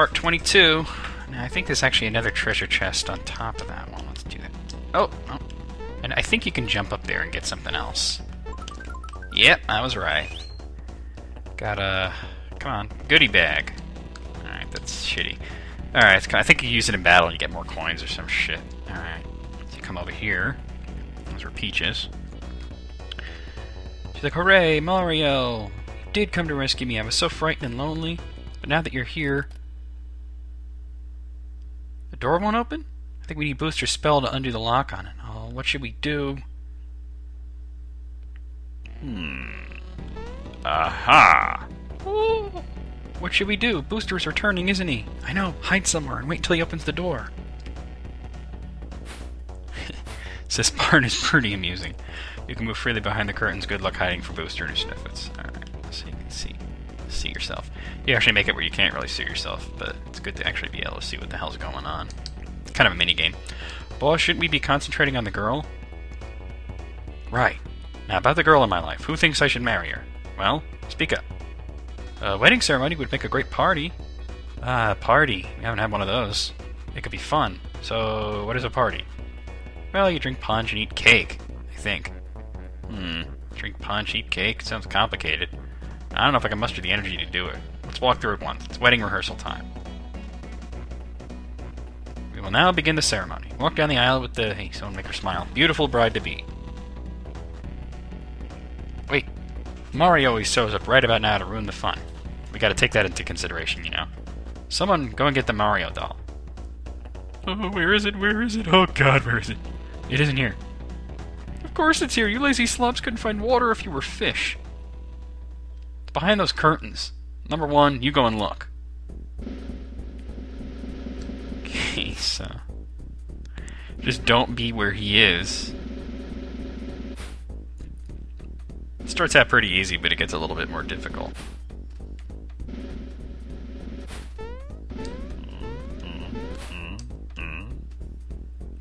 Part 22. Now, I think there's actually another treasure chest on top of that one. Let's do that. Oh, oh. And I think you can jump up there and get something else. Yep, I was right. Got a... Come on, goodie bag. Alright, that's shitty. Alright, I think you use it in battle and you get more coins or some shit. Alright, so you come over here. Those are peaches. She's like, Hooray, Mario! You did come to rescue me. I was so frightened and lonely. But now that you're here... Door won't open? I think we need Booster's spell to undo the lock on it. Oh, what should we do? Hmm. Aha! Ooh. What should we do? Booster's returning, isn't he? I know. Hide somewhere and wait until he opens the door. this part is pretty amusing. You can move freely behind the curtains. Good luck hiding for Booster and Snifits. Alright, so you can see see yourself. You actually make it where you can't really see yourself, but it's good to actually be able to see what the hell's going on. It's kind of a mini game. Boss, shouldn't we be concentrating on the girl? Right. Now about the girl in my life. Who thinks I should marry her? Well, speak up. A wedding ceremony would make a great party. Ah, party. We haven't had one of those. It could be fun. So, what is a party? Well, you drink punch and eat cake, I think. Hmm. Drink punch, eat cake? Sounds complicated. I don't know if I can muster the energy to do it. Let's walk through it once. It's wedding rehearsal time. We will now begin the ceremony. Walk down the aisle with the... Hey, someone make her smile. Beautiful bride-to-be. Wait. Mario always shows up right about now to ruin the fun. We gotta take that into consideration, you know. Someone go and get the Mario doll. Oh, where is it? Where is it? Oh god, where is it? It isn't here. Of course it's here. You lazy slobs couldn't find water if you were fish. It's behind those curtains. Number one, you go and look. Okay, so... Just don't be where he is. It starts out pretty easy, but it gets a little bit more difficult.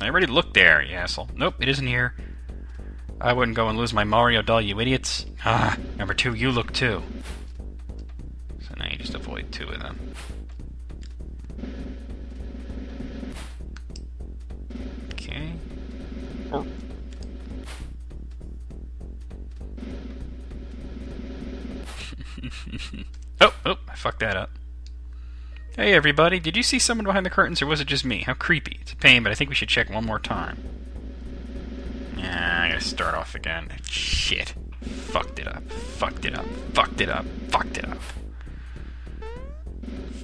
I already looked there, you asshole. Nope, it isn't here. I wouldn't go and lose my Mario doll, you idiots. Ah, number two, you look too. So now you just avoid two of them. Okay. Oh. oh, oh, I fucked that up. Hey everybody, did you see someone behind the curtains or was it just me? How creepy. It's a pain, but I think we should check one more time. Yeah, I gotta start off again. Shit. Fucked it up. Fucked it up. Fucked it up. Fucked it up.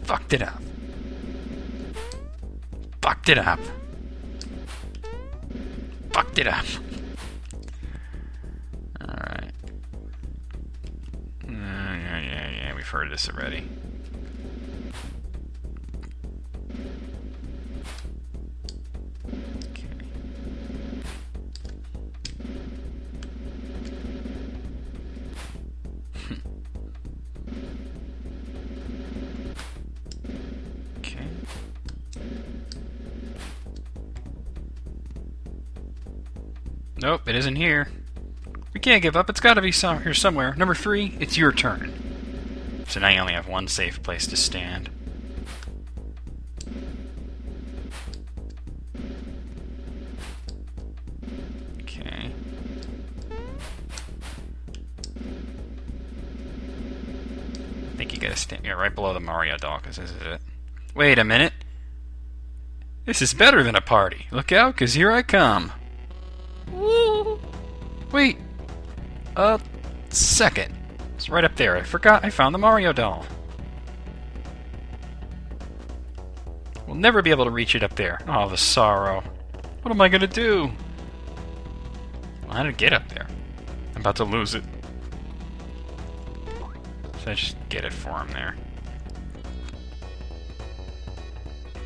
Fucked it up. Fucked it up. Fucked it up. Alright. Yeah, yeah, yeah, we've heard this already. Nope, it isn't here. We can't give up. It's got to be some here somewhere. Number three, it's your turn. So now you only have one safe place to stand. Okay. I think you gotta stand yeah, right below the Mario doll, because this is it. Wait a minute. This is better than a party. Look out, because here I come. Wait. A second. It's right up there. I forgot I found the Mario doll. We'll never be able to reach it up there. Oh, the sorrow. What am I gonna do? Well, how to get up there? I'm about to lose it. So I just get it for him there.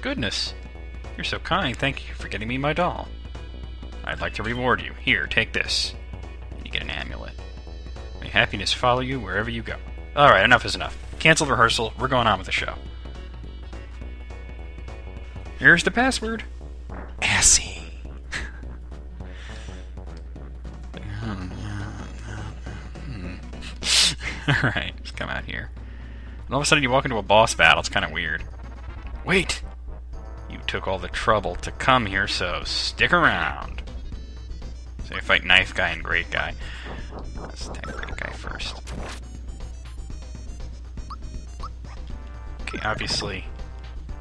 Goodness. You're so kind. Thank you for getting me my doll. I'd like to reward you. Here, take this you get an amulet. May happiness follow you wherever you go. Alright, enough is enough. Cancel rehearsal. We're going on with the show. Here's the password. Assy. Alright, just come out here. And all of a sudden you walk into a boss battle. It's kind of weird. Wait! You took all the trouble to come here, so stick around. Fight Knife Guy and Grate Guy. Let's attack Grate Guy first. Okay, obviously,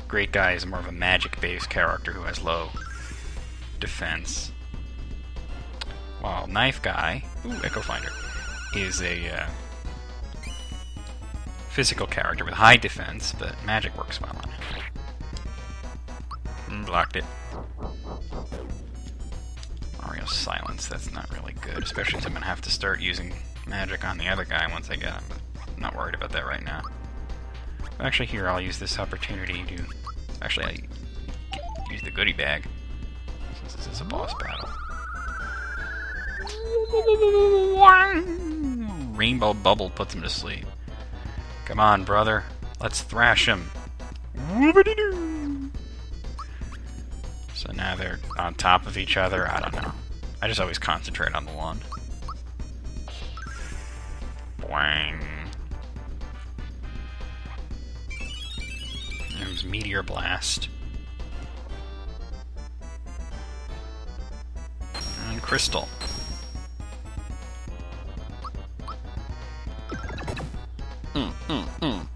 Grate Guy is more of a magic-based character who has low defense. While Knife Guy, ooh, Echo Finder, is a uh, physical character with high defense, but magic works well on him. Mm, blocked it. Silence, that's not really good, especially since I'm going to have to start using magic on the other guy once I get him, but I'm not worried about that right now. Actually, here, I'll use this opportunity to... Actually, I use the goodie bag, since this is a boss battle. Rainbow Bubble puts him to sleep. Come on, brother. Let's thrash him. So now they're on top of each other. I don't know. I just always concentrate on the one. Boing. There's Meteor Blast. And Crystal. Mm, mm, mm.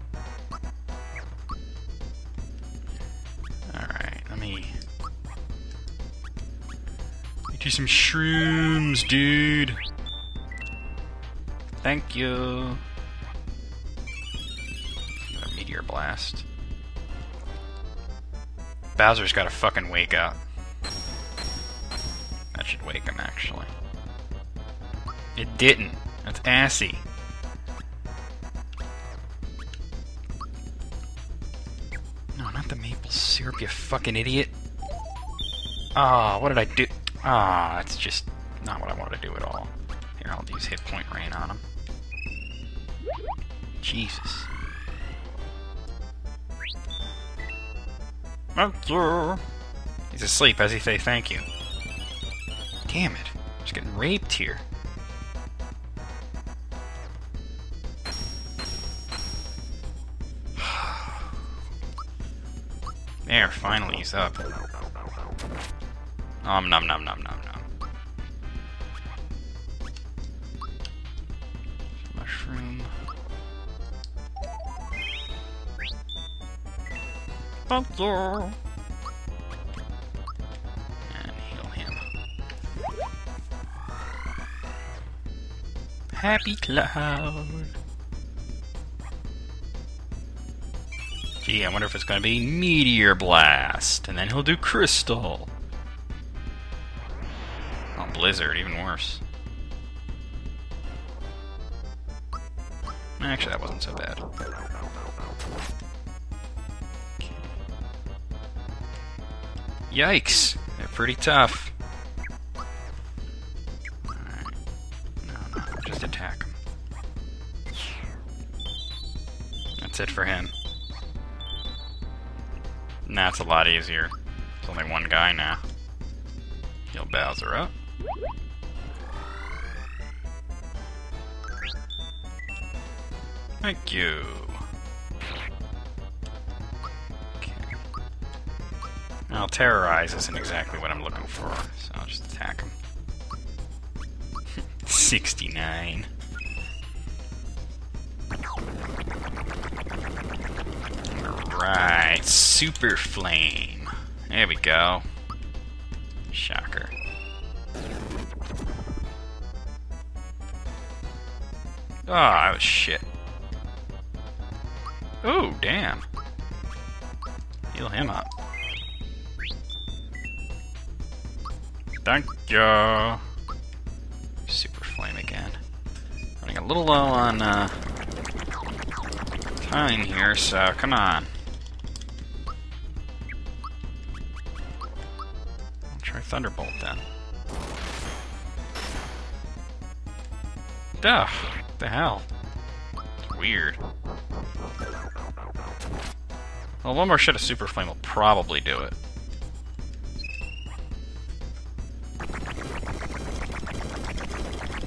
Some shrooms, dude! Thank you! Meteor blast. Bowser's gotta fucking wake up. That should wake him, actually. It didn't. That's assy. No, not the maple syrup, you fucking idiot. Ah, oh, what did I do? Ah, that's just not what I wanted to do at all. Here, I'll use hit point rain on him. Jesus. Thank you. He's asleep. As he say thank you? Damn it. I'm just getting raped here. There, finally he's up. Nom nom nom nom nom nom. Mushroom. Thank. And heal him. Happy Cloud. Gee, I wonder if it's to be Meteor Blast, and then he'll do Crystal. Blizzard, even worse. Actually, that wasn't so bad. Yikes! They're pretty tough. Alright. No, no, just attack him. That's it for him. Now it's a lot easier. There's only one guy now. Heal Bowser up. Thank you. Okay. Now, terrorize isn't exactly what I'm looking for, so I'll just attack him. 69. Right, Super Flame. There we go. Shocker. Oh, shit. Oh, damn. Heal him up. Thank you. Super Flame again. Running a little low on uh, time here, so come on. Try Thunderbolt then. Duh! What the hell? It's weird. Well, one more shot of Super Flame will probably do it.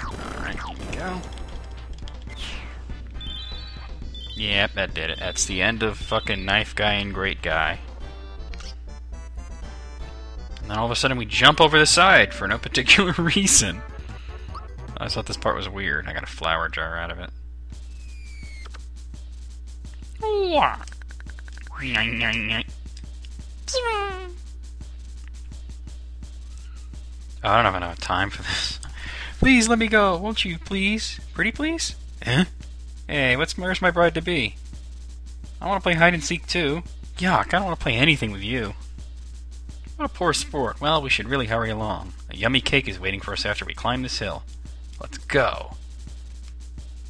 Alright, here we go. Yep, that did it. That's the end of fucking Knife Guy and Grate Guy. And then all of a sudden we jump over the side for no particular reason. I thought this part was weird. I got a flower jar out of it. Oh, I don't have enough time for this. Please let me go, won't you? Please, pretty please. Huh? Hey, what's where's my bride to be? I want to play hide and seek too. Yuck! I don't want to play anything with you. What a poor sport. Well, we should really hurry along. A yummy cake is waiting for us after we climb this hill. Let's go.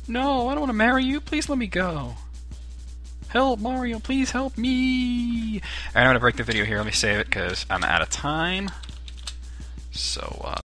No, I don't want to marry you. Please let me go. Help, Mario. Please help me. Alright, I'm going to break the video here. Let me save it because I'm out of time. So, uh,